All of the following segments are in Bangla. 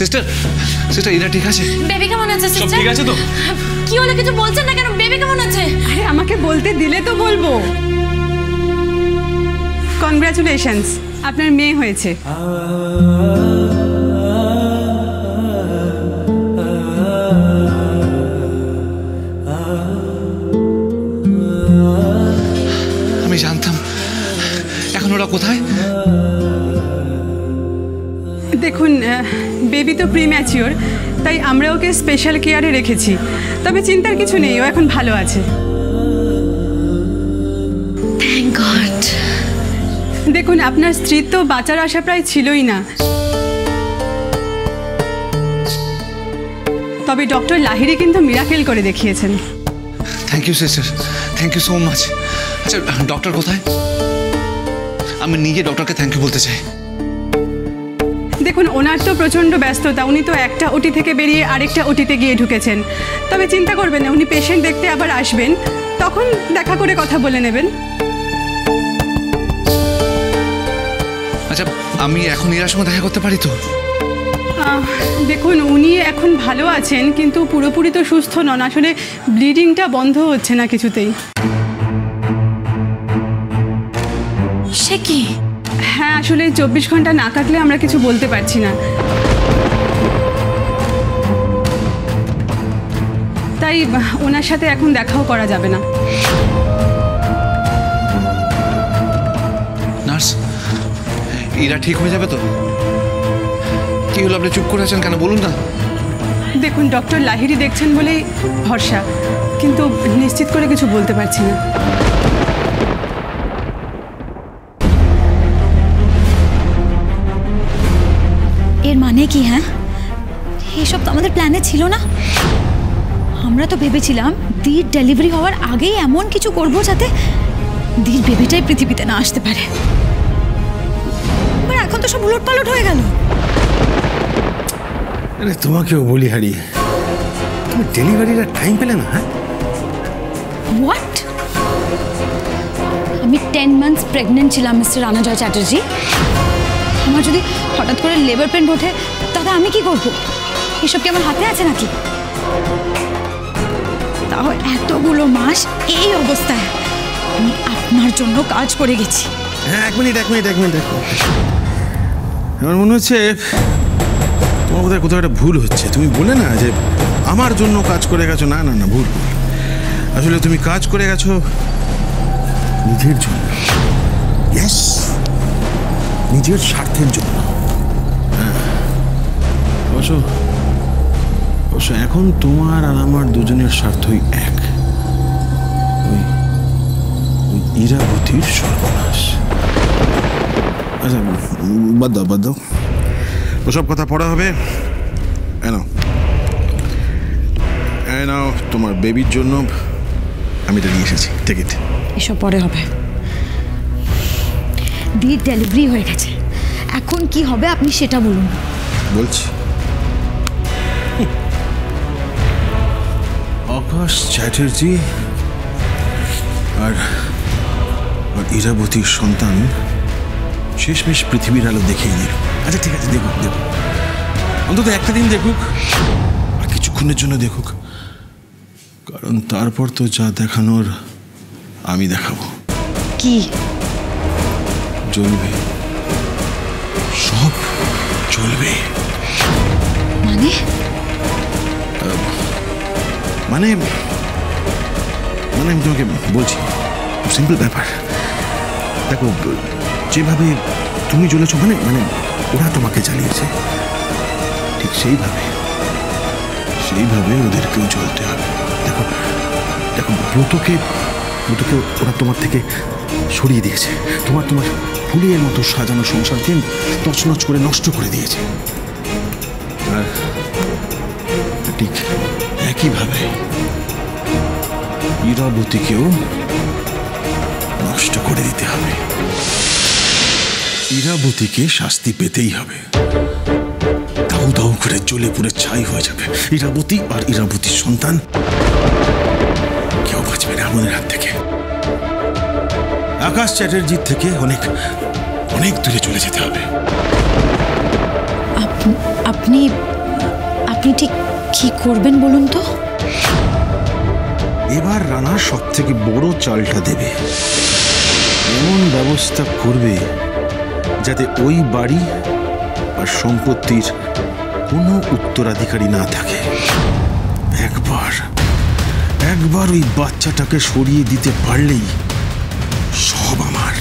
সিস্টার সিস্টার এরা ঠিক আছে? বেবি কেমন আছে সিস্টার ঠিক আছে তো? কি হলো কিছু বলছেন না কেন? বেবি কেমন আছে? আরে আমাকে বলতে দিলে তো বলব। কনগ্রাচুলেশনস আপনার মেয়ে হয়েছে। আমি জানতাম। এখন ওরা কোথায়? দেখুন বেবি তো প্রিম্যাচিওর তাই আমরা ওকে স্পেশাল কেয়ারে রেখেছি। তবে চিন্তার কিছু নেই ও এখন ভালো আছে। দেখুন আপনার স্ত্রী তো বাঁচার আশা প্রায় ছিলই না। তবে ডক্টর লাহিরি কিন্তু মিরাকেল করে দেখিয়েছেন। Thank you sister thank you so much আচ্ছা ডক্টর কোথায়? আমি নিজে ডক্টরকে থ্যাংক ইউ বলতে চাই। দেখুন ওনার তো প্রচণ্ড ব্যস্ততা। উনি তো একটা ওটি থেকে বেরিয়ে আরেকটা ওটিতে গিয়ে ঢুকেছেন। তবে চিন্তা করবেন না উনি পেশেন্ট দেখতে আবার আসবেন। তখন দেখা করে কথা বলে নেবেন। আচ্ছা আমি এখন এরার সঙ্গে দেখা করতে পারি তো? দেখুন উনি এখন ভালো আছেন কিন্তু পুরোপুরি তো সুস্থ নন। আসলে ব্লিডিংটা বন্ধ হচ্ছে না কিছুতেই। সে কি? আসলে চব্বিশ ঘণ্টা না কাটলে আমরা কিছু বলতে পারছি না। তাই ওনার সাথে এখন দেখাও করা যাবে না। নার্স এরা ঠিক হয়ে যাবে তো? কি হলো আপনি চুপ করে আছেন কেন? বলুন না। দেখুন ডক্টর লাহিরি দেখছেন বলেই ভরসা কিন্তু নিশ্চিত করে কিছু বলতে পারছি না। এর মানে কি হ্যাঁ? এসব তো আমাদের প্ল্যানে ছিল না। আমরা তো ভেবেছিলাম দির ডেলিভারি হওয়ার আগেই এমন কিছু করব যাতে দির বেবিটাই পৃথিবীতে না আসতে পারে। এখন তো সব উলট পালট হয়ে গেল। আরে তোমাকেও বলি হারি তুমি ডেলিভারির আর টাইম পেলে না হ্যাঁ? হোয়াট আমি টেন মান্থস প্রেগনেন্ট ছিলাম মিস্টার রানাজয় চ্যাটার্জি। আমার যদি হঠাৎ করে লেবার পেন ওঠে তাহলে আমি কি করব? এসব কি আমার হাতে আছে নাকি? তাও এতগুলো মাস এই অবস্থায় আমি আপনার জন্য কাজ করে গেছি। হ্যাঁ এক মিনিট এক মিনিট এক মিনিট, এক আমার মনে হচ্ছে তোমার বোধহয় কোথাও একটা ভুল হচ্ছে। তুমি বলে না যে আমার জন্য কাজ করে গেছো। না না না, ভুল। আসলে তুমি কাজ করে গেছো নিজের জন্য। নিজের স্বার্থের জন্য। অবশ্য অবশ্য এখন তোমার আর আমার দুজনের স্বার্থই এক। ওই ওই ইরাবতীর সর্বনাশ। আচ্ছা বাদ দাও বাদ দাও। ওসব কথা পড়া হবে। এনো নাও। তোমার বেবির জন্য আমি এটা নিয়ে এসেছি। টিকিট এসব পরে হবে। দির ডেলিভারি হয়ে গেছে। এখন কি হবে আপনি সেটা বলুন। বলছি। আকাশ চ্যাটার্জি আর আর ইরাবতীর সন্তান। শেষমেশ পৃথিবীর আলো দেখেই দিল আচ্ছা ঠিক আছে দেখুক দেখুক। অন্তত একটা দিন দেখুক আর কিছুক্ষণের জন্য দেখুক। কারণ তারপর তো যা দেখানোর আমি দেখাবো। কি? জ্বলবে। সব চলবে মানে? মানে মানে আমি তোমাকে বলছি সিম্পল ব্যাপার। দেখো, যেভাবে তুমি জ্বলেছো মানে মানে ওরা তোমাকে জ্বালিয়েছে, ঠিক সেইভাবে সেইভাবে ওদেরকেও জ্বলতে হবে। দেখো দেখো, ব্রতকে ব্রতকে ওরা তোমার থেকে সরিয়ে দিয়েছে। তোমার তোমার ফুলিয়ের মতো সাজানো সংসারকে তছনছ করে নষ্ট করে দিয়েছে। ঠিক। একইভাবে ইরাবতীকেও নষ্ট করে দিতে হবে। ইরাবতীকে শাস্তি পেতেই হবে। দাউ দাউ করে জ্বলে পুড়ে ছাই হয়ে যাবে। ইরাবতী আর ইরাবতীর সন্তান কেউ বাঁচবে না আমাদের হাত থেকে। আকাশ চ্যাটার্জির থেকে অনেক অনেক দূরে চলে যেতে হবে। আপ- আপনি আপনি ঠিক কি করবেন বলুন তো? এবার রানা সব থেকে বড় চালটা দেবে। এমন ব্যবস্থা করবে যাতে ওই বাড়ি আর সম্পত্তির কোনো উত্তরাধিকারী না থাকে। একবার একবার ওই বাচ্চাটাকে সরিয়ে দিতে পারলেই সব আমার।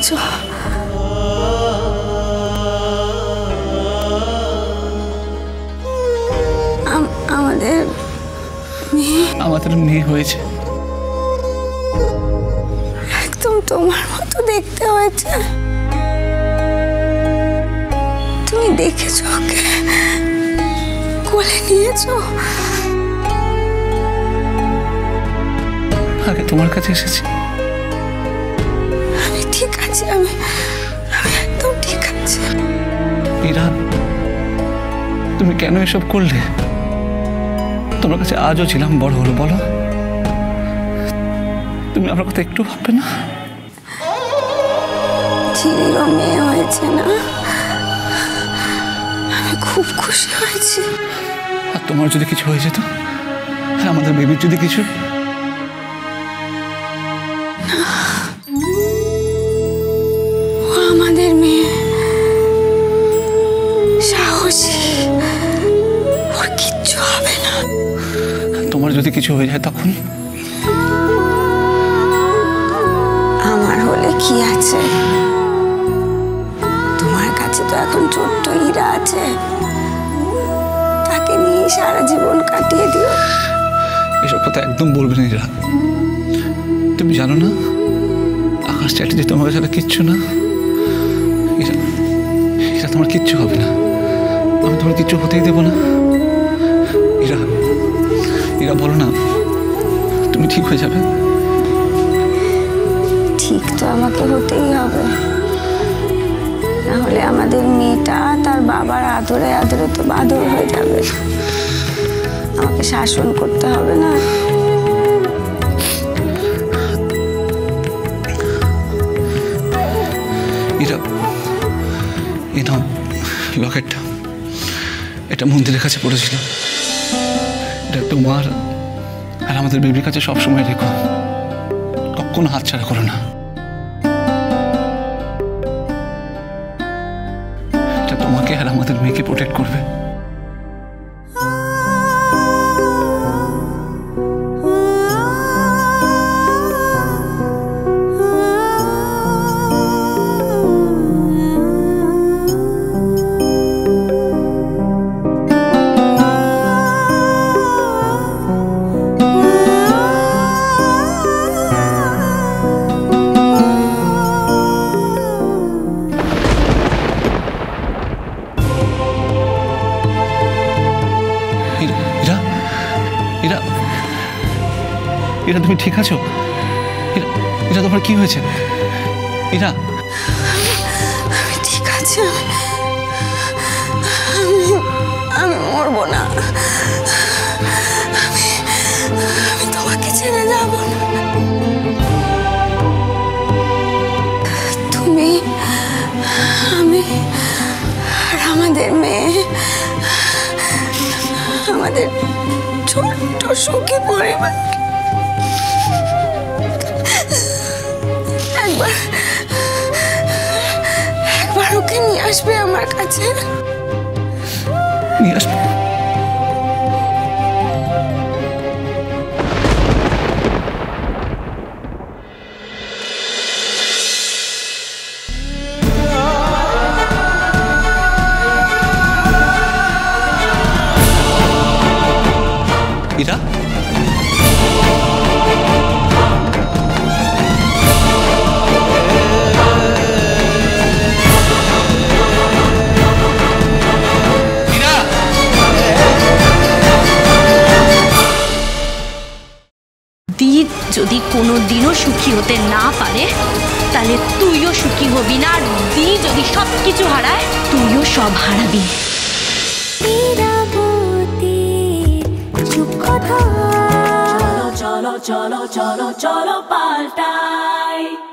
তুমি আমাদের আমাদের মেয়ে হয়েছে। একদম তোমার মতো দেখতে হয়েছে। তুমি দেখেছ ওকে? কোলে নিয়েছো? আগে তোমার কাছে এসেছি। আছি আমি আমি একদম ঠিক আছি। ইরান তুমি কেন এসব করলে? তোমার কাছে আজও ছিলাম বড় হলো বলো। তুমি আমার কথা একটু ভাববে না? ঝিলিরও মেয়ে হয়েছে না। আমি খুব খুশি হয়েছি। আর তোমার যদি কিছু হয়ে যেত আমাদের বেবির যদি কিছু যদি কিছু হয়ে যায় তখন? আমার হলে কি আছে? তোমার কাছে তো এখন ছোট্ট হীরা আছে। তাকে নিয়ে সারা জীবন কাটিয়ে দিও। এসব কথা একদম বলবে না ইরা তুমি জানো না? আকাশ চ্যাটার্জি তোমার কাছে কিচ্ছু না। এরা তোমার কিচ্ছু হবে না। আমি তোমার কিচ্ছু হতেই দেবো না। ইরা বলো না তুমি ঠিক হয়ে যাবে। ঠিক তো আমাকে হতেই হবে। না হলে আমাদের মেয়েটা তার বাবার আদরে আদরে তো বাদর হয়ে যাবে। আমাকে শাসন করতে হবে না। ইরা এ নাও লকেটটা এটা মন্দিরের কাছে পড়েছিল। এটা তোমার আর আমাদের বেবির কাছে সবসময় রেখো। কখনো হাতছাড়া করো না। এটা তোমাকে আর আমাদের মেয়েকে প্রোটেক্ট করবে। ইরা, তুমি ঠিক আছো? ইরা তোমার কি হয়েছে? ইরা। আমি ঠিক আছে, আমি আমি মরবো না। আমি আমি তোমাকে ছেড়ে যাব না। তুমি আমি আর আমাদের মেয়ে, আমাদের ছোট্ট সুখী পরিবার আমার কাছে নিয়ে আসবো ইরা যদি কোনো দিনও সুখী হতে না পারে তাহলে তুইও সুখী হবি না। আর দি যদি সব কিছু হারায় তুইও সব হারাবি। চলো চলো চলো চলো পাল্টাই। পাল্টা